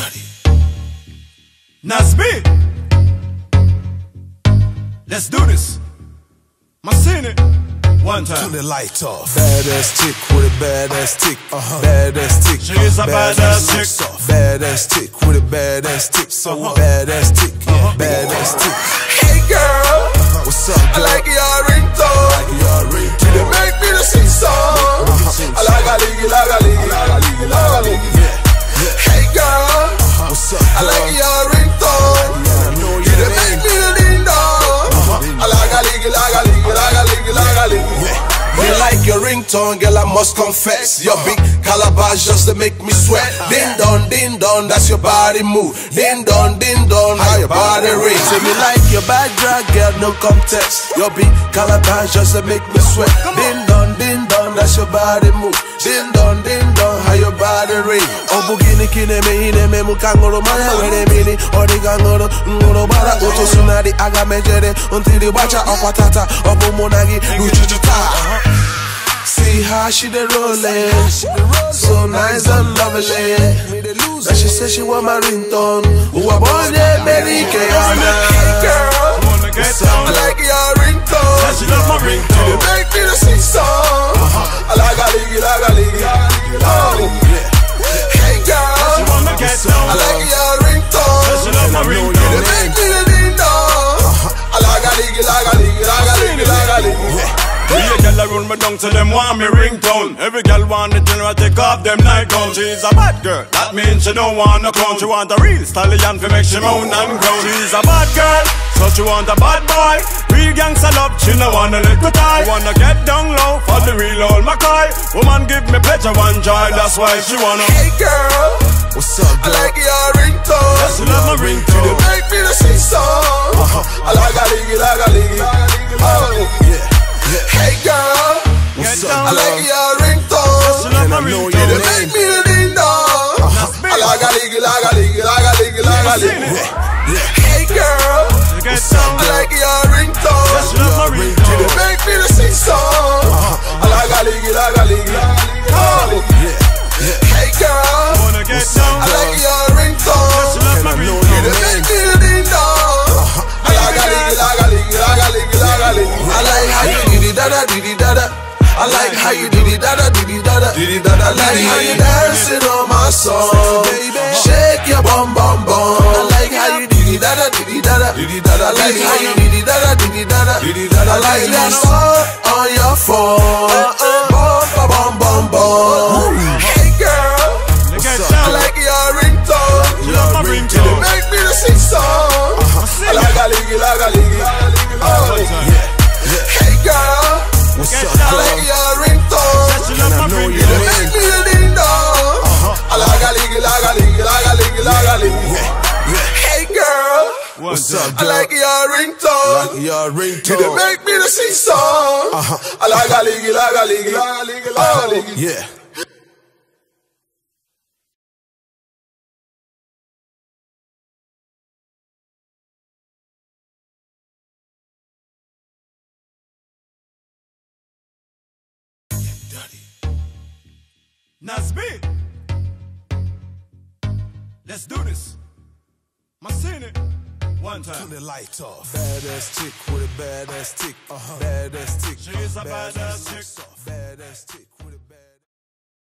Daddy. Nasby. Let's do this. Macini. One time. Turn the light off. Badass chick with a badass tick. Uh-huh. Badass tick. She is a badass chick. Soft. Badass chick with a badass tick. So Uh-huh. badass tick. Badass tick. Hey girl, What's up, I like your ringtone. You dey make me ding dong. I like uh-huh. a liggy, like a liggy, like a liggy, like a liggy. Me like your ringtone, girl, I must confess. Your big calabash just to make me sweat. Ding dong, ding dong, that's your body move. Ding dong, ding dong, how your body ring. Say me like your bad drag, girl, no contest. Your big calabash just to make me sweat. Ding dong, that's your body move. Ding dong, ding dong, how your body ring. Obugini kine me ine me mukangoro maya wele mini. Odi gangoro, ngoro bara uto sunari aga mejere. Untiri bacha okwatata, obu monagi, luchuchuta. See how she dey rollin', so nice and lovely. Now she say she want my ringtone. Who a born yeah, Mary Kayana. girl, Wanna get down. I like your ringtone. She love my ringtone. Liggy, like a liggy, like a liggy, like a liggy. Me a girl a run me down till them want me ringtone. Every girl want it till I take off them night gown. She's a bad girl, that means she don't want no clown. She want a real stallion to make she moan and groan. She's a bad girl, so she want a bad boy. Real gangsta love, she no want a little tie. Wanna get down low for the real old McCoy. Woman give me pleasure and joy, that's why she wanna. Hey girl, What's up, girl? I like your ringtone. She love my You make me to sing song. Uh-huh. I like a liggy, like a liggy, liggy. Yeah, yeah. Hey girl, What's Get up, I like girl? your liggy, like a liggy. I like how you diddy dada diddy dada. I like how you diddy dada diddy dada. Diddy dada, I like how you dancing on my song. Shake your bum bum bum. I like how you diddy dada diddy dada. Diddy dada, I like how you diddy dada diddy dada. Diddy dada, I like that song on your phone. Bum bum bum bum. Like your ringtone. Your You ringtone. make me to sing song. Uh-huh. I like a liggy, like a liggy, like a liggy, like a uh-huh. liggy. Yeah. Nasby. Let's do this. My Macini. One Turn the light off. Badass chick with a badass tick. Uh-huh. Badass tick. She is a badass chick. Badass chick with